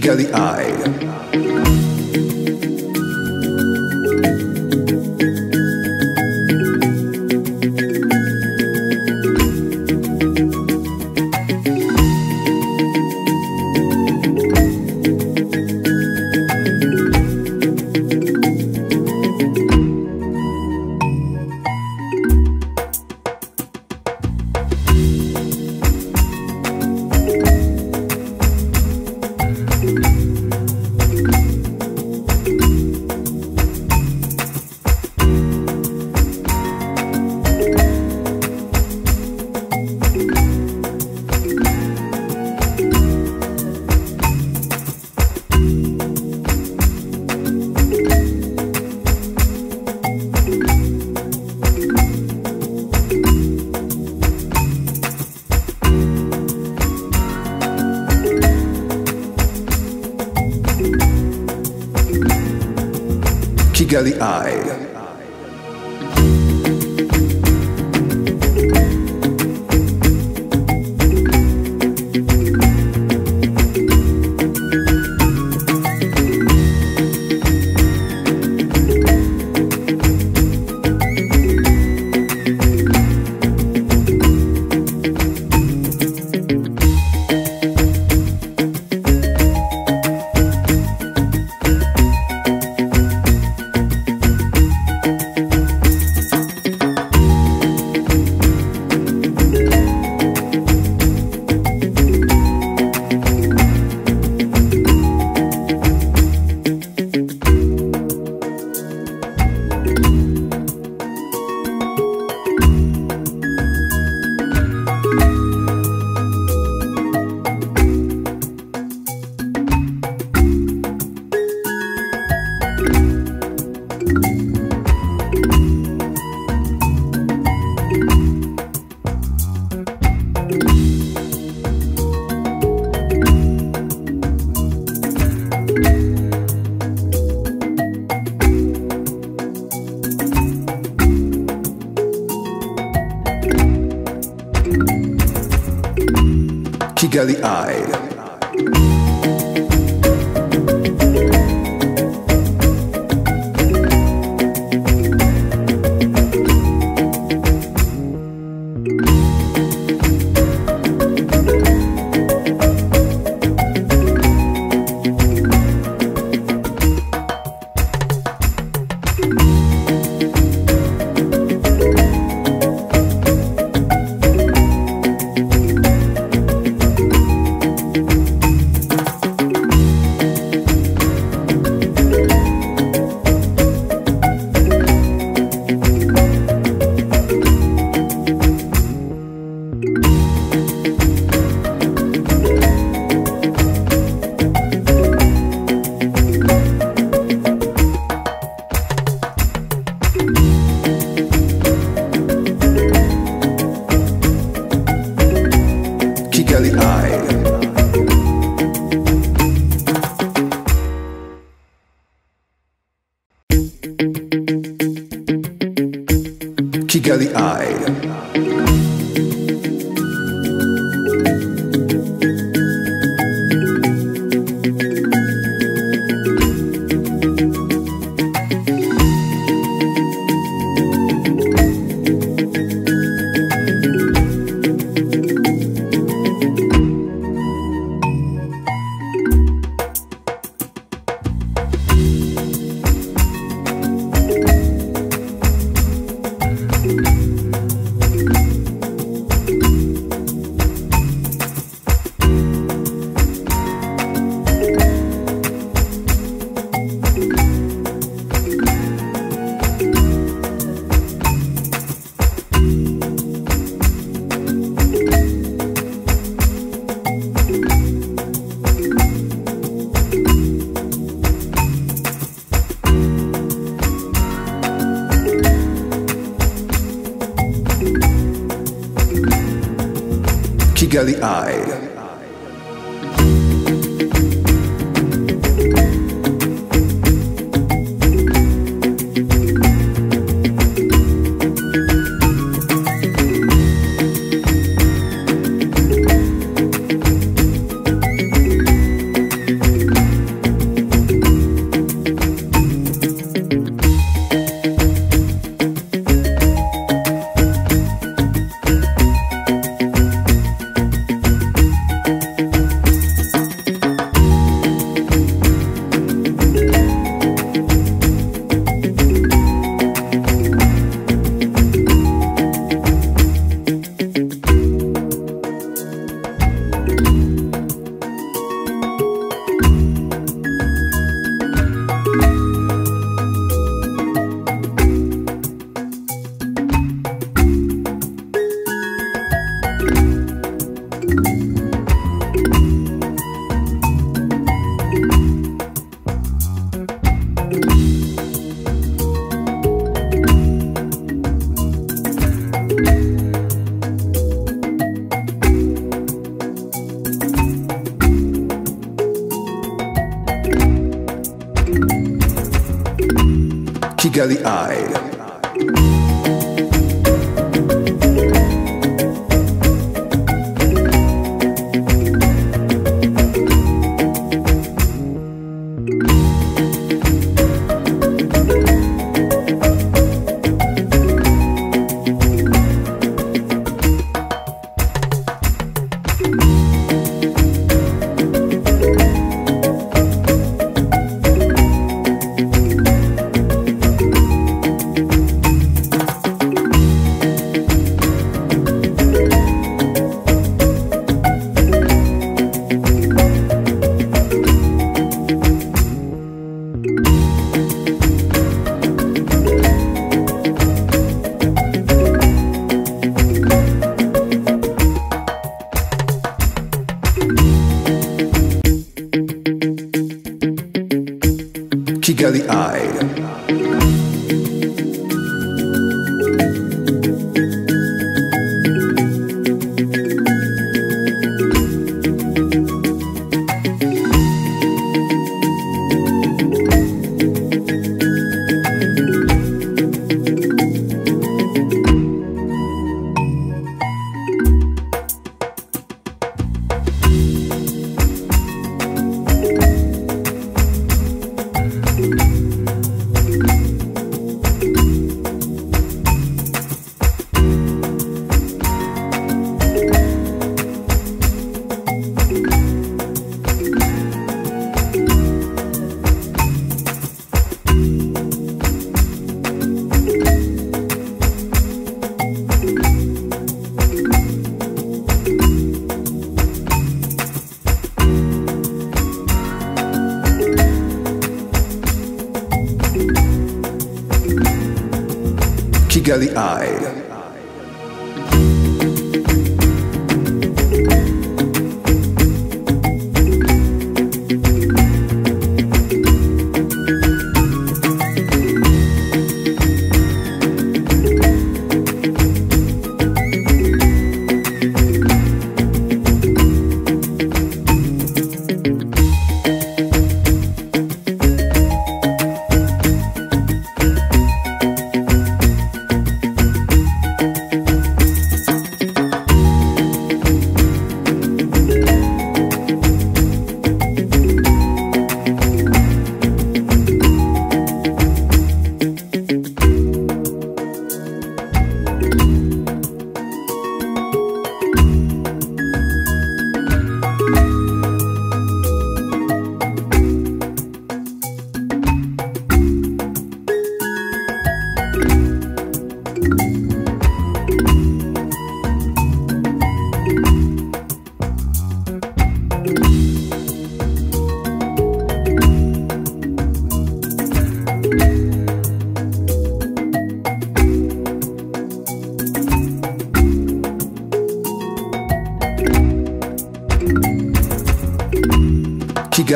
Kigali Eye. Kigali Eye. Kigali Eye. Kigali Kigali Eye. Kigali Eye.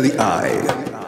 Kigali Eye.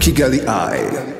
Kigali Eye.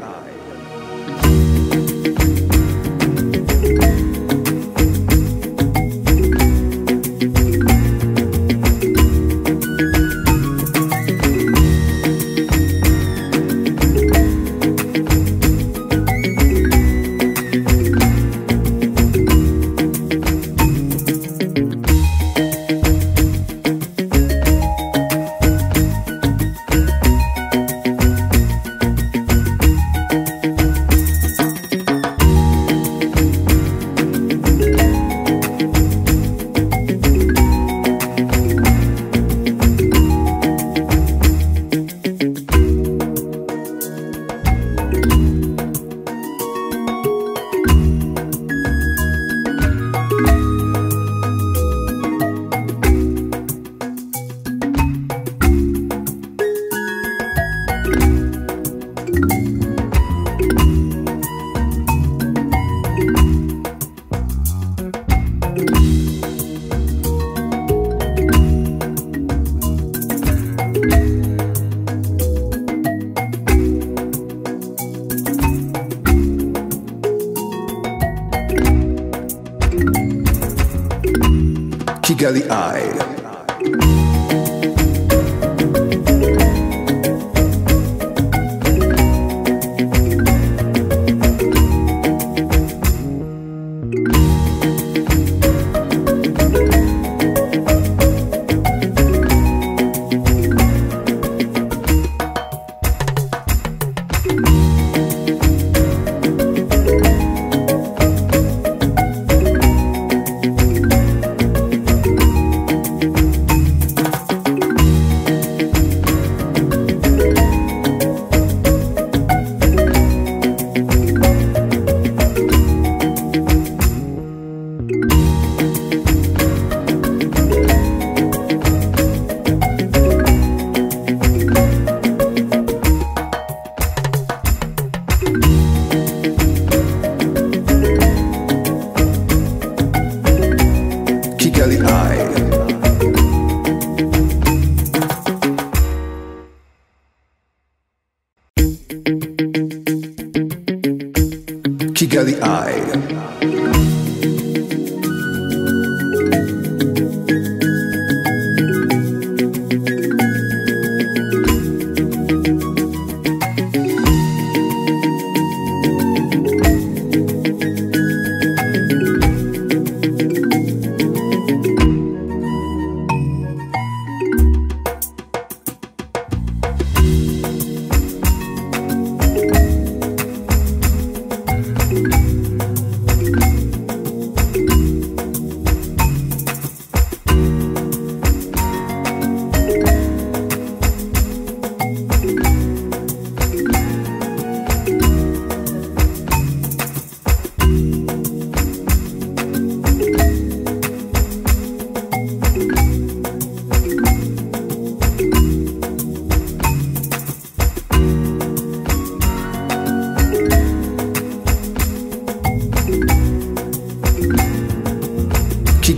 Kigali Eye.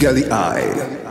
Kigali Eye.